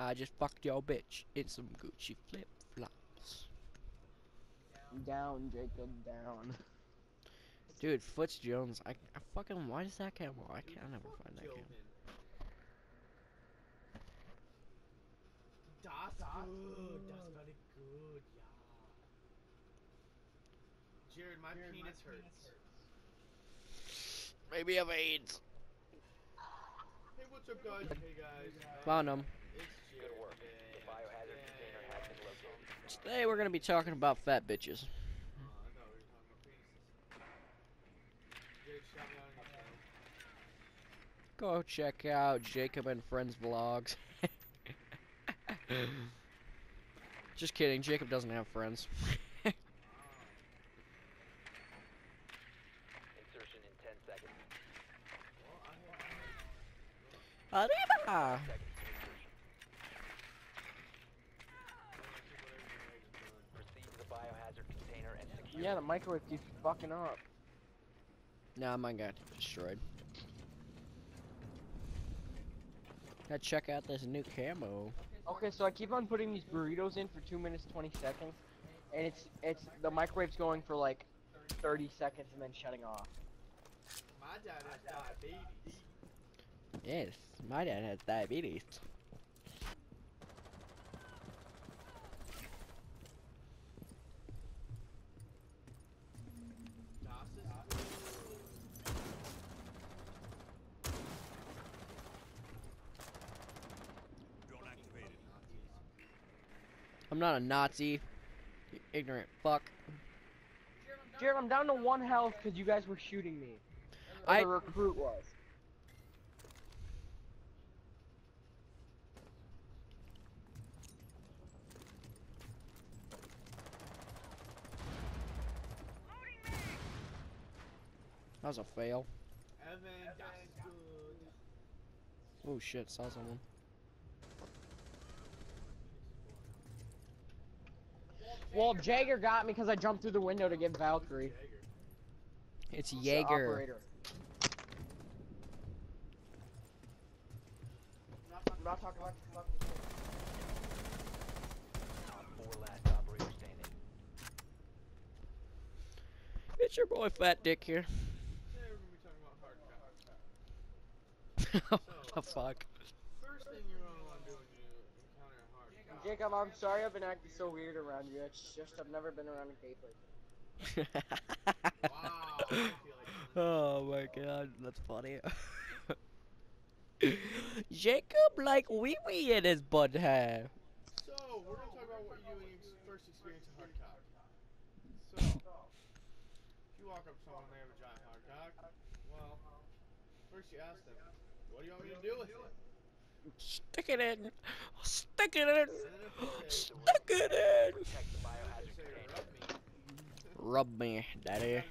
I just fucked your bitch in some Gucci flip flops. Down, Jacob, down. Dude, Foots Jones, I, I fucking, why does that camo? I can't never find that camo. Das, good. That's very good. Yeah. Jared, my penis hurts. Maybe I have AIDS. Hey, what's up, guys? Hey, guys. Found him. It's Jared. work. today, The biohazard and- container has been located. Today we're gonna be talking about fat bitches. Go check out Jacob and Friends vlogs. Just kidding, Jacob doesn't have friends. Insertion in 10 seconds. Arriba! Seconds to insertion. Proceed to the biohazard container and secure. Yeah, the microwave keeps fucking up. Nah, mine got destroyed. Gotta check out this new camo. Okay, so I keep on putting these burritos in for two minutes twenty seconds, and it's it's the microwave's going for like thirty seconds and then shutting off. My dad has diabetes. Yes, my dad has diabetes. Not a Nazi. You ignorant fuck. Jared, I'm down to one health because you guys were shooting me. I- the recruit was. That was a fail. Evan, das good. Oh shit, saw someone. Well, Jagger got me because I jumped through the window to get Valkyrie. It's Jaeger. I'm not talking about the fucking thing. Op four last operator standing. It's your boy Fat Dick here. Today we're gonna be talking about hard cop. what the fuck? First thing you're gonna want to do when you encounter a hard cop. Jacob, I'm sorry I've been acting so weird around you. It's just I've never been around a gay place. Wow. I feel like oh my god, that's funny. Jacob like wee wee in his butt hair. So, we're gonna talk about what you do when you first experience a hard cock. So, if you walk up to someone and they have a giant hard cock, well, first you ask them, what do you want me to do with it? Stick it in. Stick it in. And then if they say, Stick it in. Protect the you biohazard say, container. rub me. Rub me, daddy.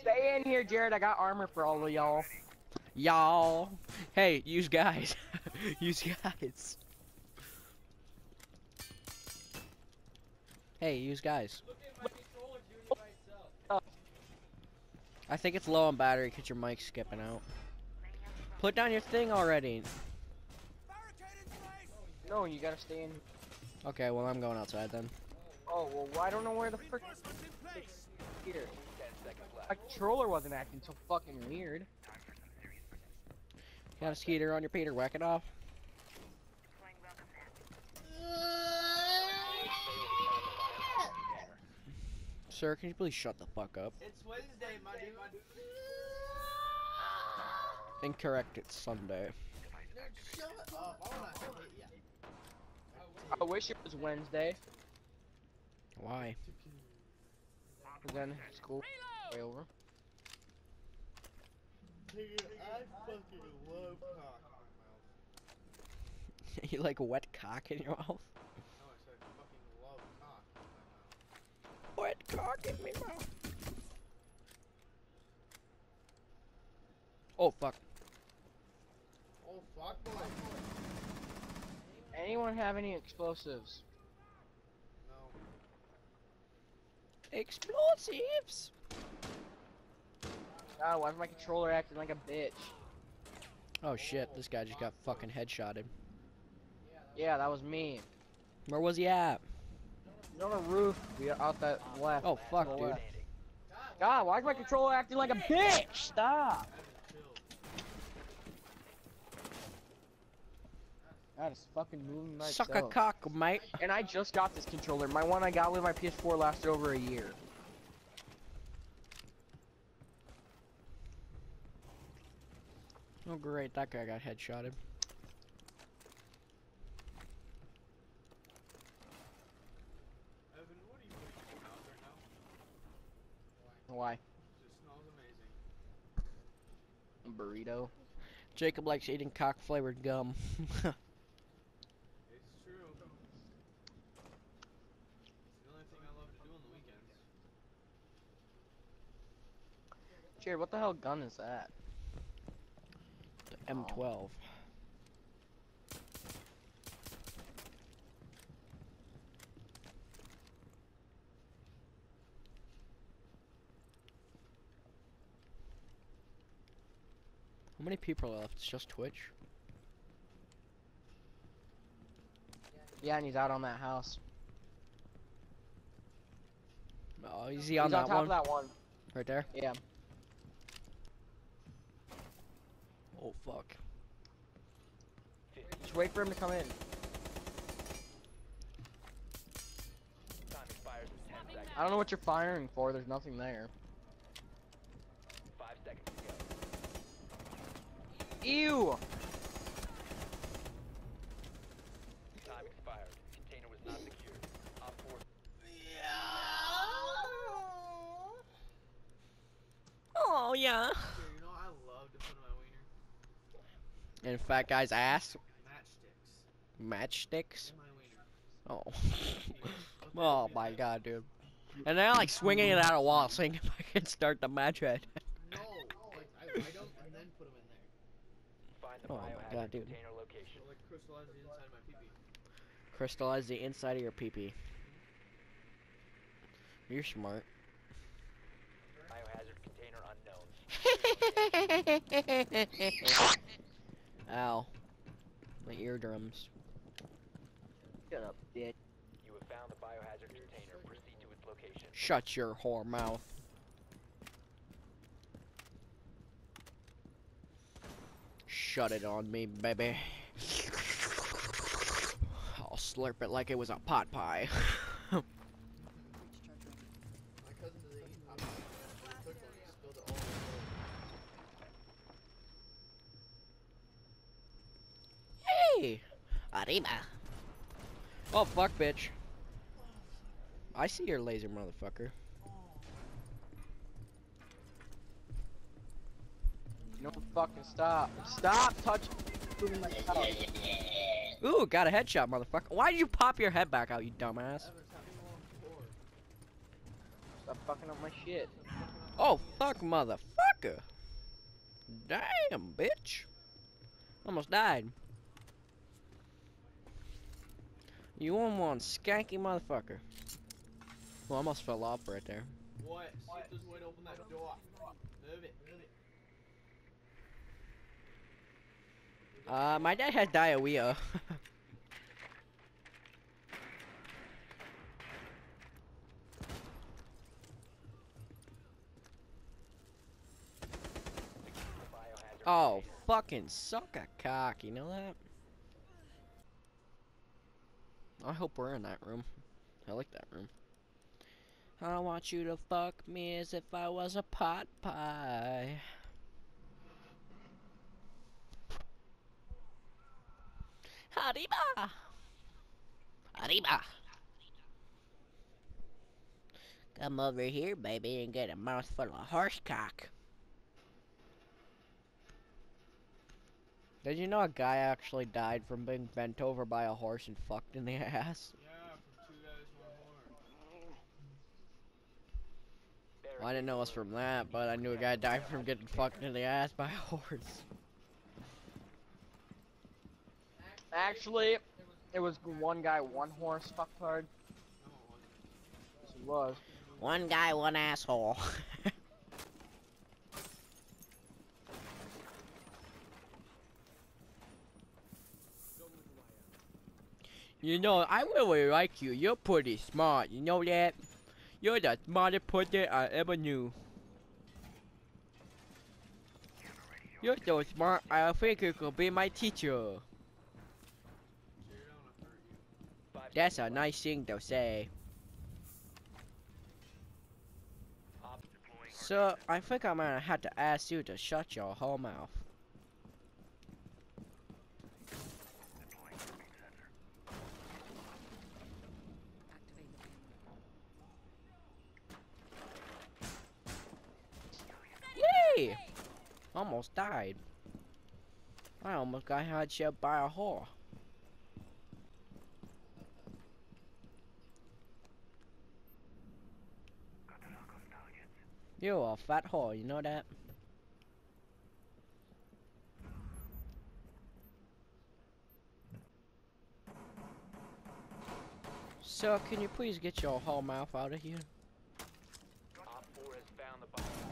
Stay in here, Jared. I got armor for all of y'all. Y'all. Hey, use guys. use guys. Hey, use guys. I think it's low on battery because your mic's skipping out. Put down your thing already. No, you gotta stay in. Okay, well I'm going outside then. Oh well, I don't know where the frick it's here. 10 seconds left. My controller wasn't acting so fucking weird. Got a skeeter on your Peter, whack it off. Sir, can you please shut the fuck up? It's Wednesday, my dude. Incorrect, it's Sunday. Dude, shut up. I wanna hit ya. I wish it was Wednesday, Why? cause then school way over. Dude, I fucking love cock in my mouth. you like wet cock in your mouth? No, I said fucking love cock in my mouth. Wet cock in my mouth. Oh fuck. Oh, fuck boy. Anyone have any explosives? No. Explosives! God, why is my controller acting like a bitch? Oh shit, this guy just got fucking headshotted. Yeah, that was me. Where was he at? He's on the roof. We are out that left. Oh fuck, dude. left. God, why is my controller acting like a bitch? Stop. God, it's fucking moving by Suck a cock, mate. And I just got this controller. My one I got with my PS4 lasted over a year. Oh great, that guy got headshotted. Evan, what are you putting in your now? Why? It smells amazing. A burrito. Jacob likes eating cock flavored gum. It's true. It's the only thing I love to do on the weekends. Jared, what the hell gun is that? The M12. How many people are left? It's just Twitch. Yeah, and he's out on that house. Oh, is he on he's that on top one? of that one. Right there? Yeah. Oh fuck. Just wait for him to come in. Time expires in 10 seconds. I don't know what you're firing for. There's nothing there. 5 seconds to go. Ew! Time expired. Container was not secured. Op 4 Oh yeah. Dude, you know I love to put in my wiener. In fact, guy's ass Matchsticks matchsticks. in my wiener. Oh. Oh my god, dude. And then like swinging it at a wall, seeing if I can start the match head. No, like I, I don't and then put them in there. Find the Oh my God, dude. container location. So like crystallize the inside of my pee Crystallize the inside of your peepee. You're smart. Biohazard container unknown. Ow. My eardrums. Shut up, bitch. You have found the biohazard container. Proceed to its location. Shut your whore mouth. Shut it on me, baby. I'll slurp it like it was a pot pie. My cousin doesn't eat pop He took one and spilled it all over the hey! Arriba! Oh, fuck, bitch. I see your laser, motherfucker. No fucking stop. Stop touching my. Ooh, got a headshot, motherfucker. Why did you pop your head back out, you dumbass? Evan, stop being on the floor. Stop fucking up my shit. Oh, fuck, motherfucker. Damn, bitch. Almost died. You want one skanky motherfucker. Well, I almost fell off right there. What? See if there's way to open that door. Move it. Move it. Uh, my dad had diarrhea. Oh, fucking suck a cock, you know that? I hope we're in that room. I like that room. I want you to fuck me as if I was a pot pie. Arriba! Arriba! Come over here, baby, and get a mouthful of horse cock. Did you know a guy actually died from being bent over by a horse and fucked in the ass? Yeah, from two guys, one horn. Well, I didn't know it was from that, but I knew a guy died from getting fucked in the ass by a horse. Actually, it was one guy, one horse fucked hard. No, it wasn't. Yes, it was. One guy, one asshole. You know, I really like you. You're pretty smart. You know that? You're the smartest person I ever knew. You're so smart, I think you could be my teacher. That's a nice thing to say. So, I think I'm gonna have to ask you to shut your whole mouth. Yay! Almost died. I almost got headshot by a whore. You're a fat whore, you know that? So, can you please get your whole mouth out of here? Op 4 has found the bomb.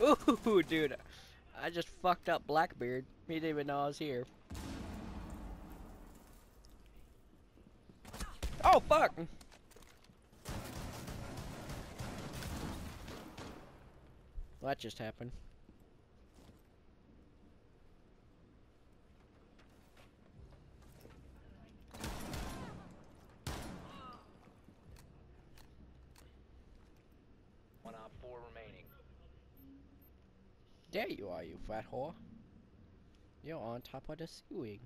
Ooh, dude. I just fucked up Blackbeard. He didn't even know I was here. Oh, fuck! What just happened? One Op 4 remaining. There you are, you fat whore. You're on top of the ceiling.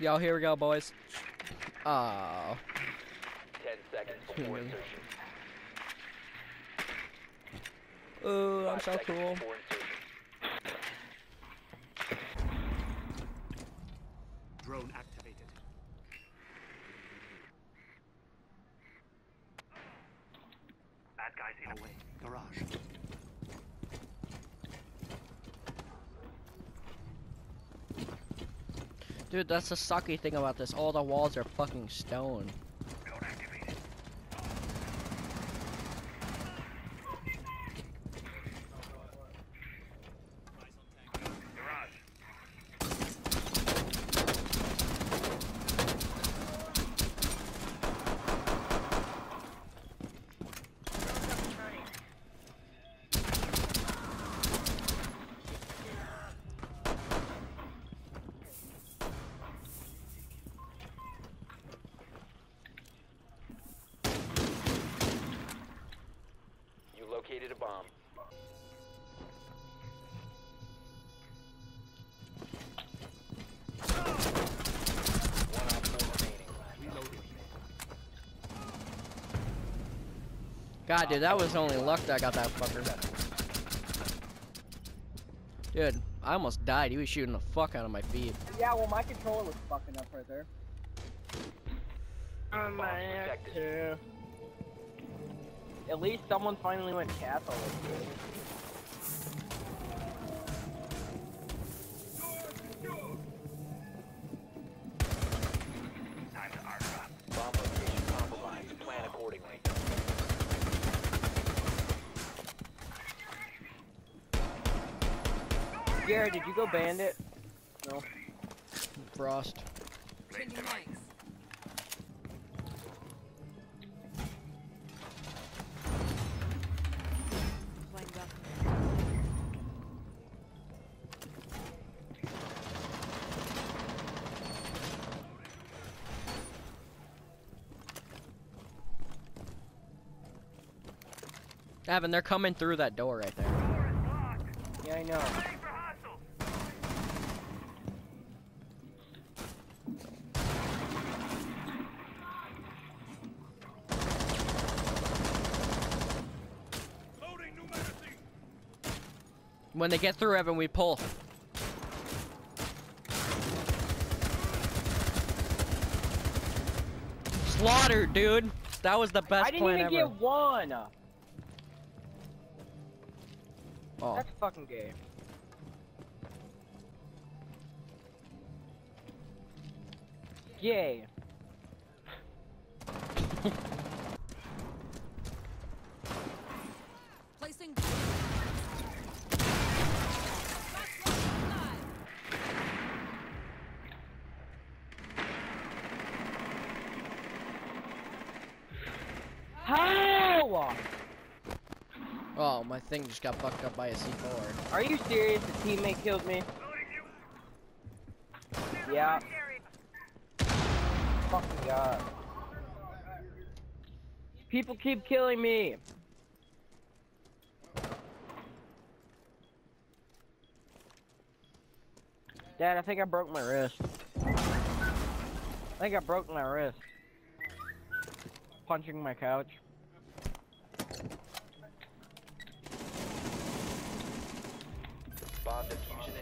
Yo, here we go, boys. Oh, 10 seconds before Hmm. insertion. ooh, I'm so cool. before insertion. Drone activated. Bad guys in away. Garage. That's the sucky thing about this. All the walls are fucking stone. God, dude, that was only luck that I got that fucker. Dude, I almost died. He was shooting the fuck out of my feet. Yeah, well, my controller was fucking up right there. Bombs protected. At least someone finally went Catholic. Garrett, did you go bandit? No. Frost. Changing mics. Playing welcome. Evan, they're coming through that door right there. Yeah, I know. Ready for hostile. Loading new magazine. When they get through, Evan, we pull. Slaughter, dude. That was the best I didn't plan even ever. get one. Oh, That's fucking gay. Yay. How? Oh, my thing just got fucked up by a C4. Are you serious? The teammate killed me. Yeah. Fucking god. People keep killing me. Dad, I think I broke my wrist. I think I broke my wrist. Punching my couch.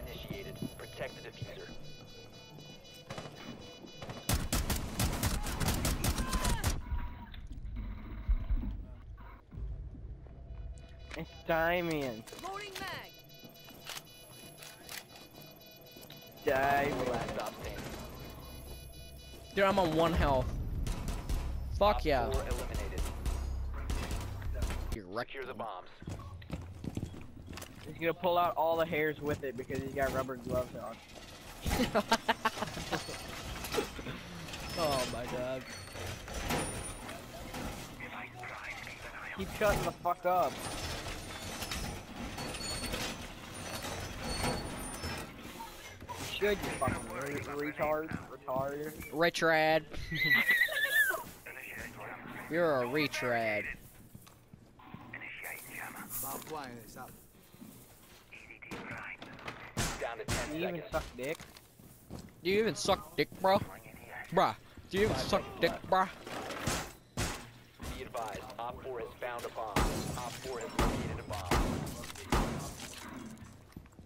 Initiated. Protect the diffuser. It's Damien. Loading mag. Damien. Last stop standing. Dude, I'm on one health. Fuck Op yeah. eliminated. You're wrecked. Secure the bombs. He's gonna pull out all the hairs with it because he's got rubber gloves on. oh my god. Keep shutting the fuck up. You should, you fucking re- retard, retard. Retrad. You're a retrad. Down to 10 Do you even suck dick? Do you even suck dick, bro? Bruh. Do you even suck dick, bruh? Be advised, Op 4 has found a bomb. Op 4 has located a bomb.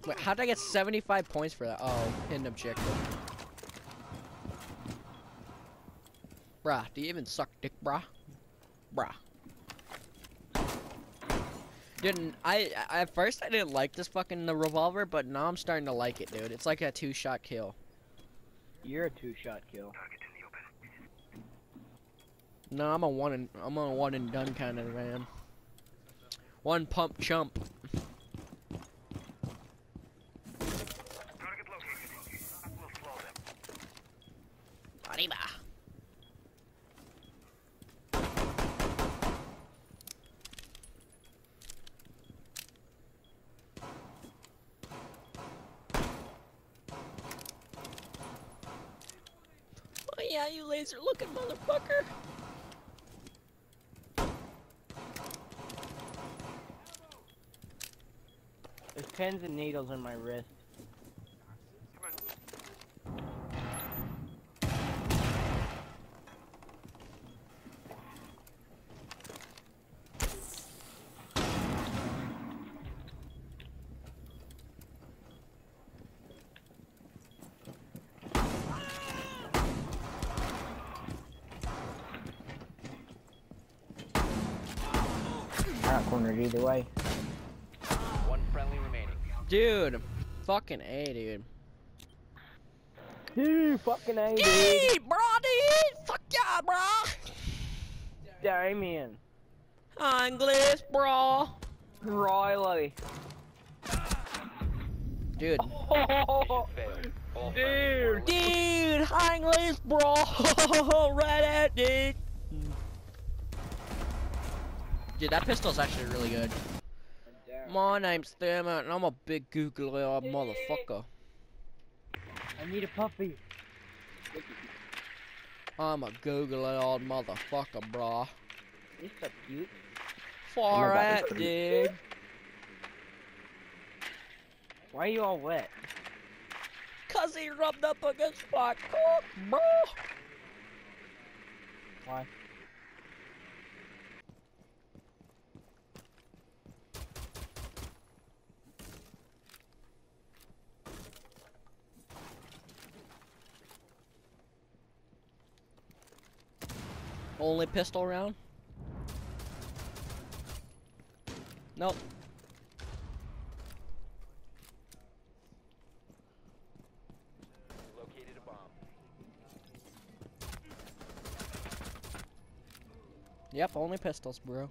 Wait, how'd I get 75 points for that? Oh, hidden objective. Bruh, do you even suck dick, bruh? Bruh. Didn't I, I at first I didn't like this fucking the revolver, but now I'm starting to like it, dude. It's like a two-shot kill. You're a two-shot kill. No, I'm a one and I'm a one and done kind of man. One pump chump. Yeah, you laser looking motherfucker. There's pins and needles in my wrist. Not cornered either way. One friendly remaining. Dude, fucking A, dude. Dude, fucking A, dude. Hey, bro, dude. Fuck yeah, bro. Damien. English, bro. Riley. Dude. Oh, dude. Dude, English, bro. right at dude. Dude, that pistol's actually really good. My name's Thermite, and I'm a big googly eyed motherfucker. I need a puppy. I'm a googly eyed motherfucker, brah. He's so cute. Far Oh out, he's dude. Why are you all wet? Cause he rubbed up against my cock, bro. Why? Only pistol round? Nope. Located a bomb. Yep, only pistols, bro.